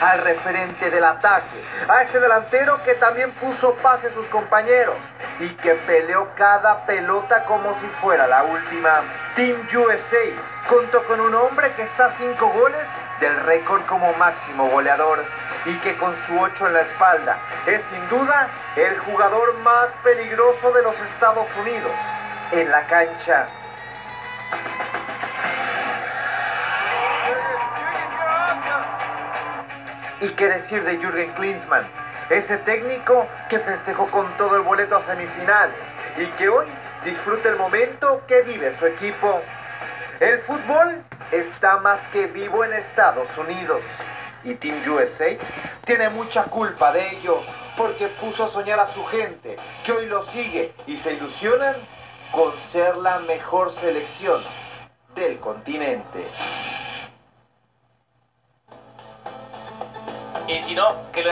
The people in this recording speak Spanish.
al referente del ataque, a ese delantero que también puso pase a sus compañeros y que peleó cada pelota como si fuera la última. Team USA contó con un hombre que está a cinco goles del récord como máximo goleador y que con su 8 en la espalda es sin duda el jugador más peligroso de los Estados Unidos en la cancha. ¿Y qué decir de Jürgen Klinsmann? Ese técnico que festejó con todo el boleto a semifinales y que hoy disfruta el momento que vive su equipo. El fútbol está más que vivo en Estados Unidos y Team USA tiene mucha culpa de ello porque puso a soñar a su gente que hoy lo sigue y se ilusionan con ser la mejor selección del continente. Y si no, que lo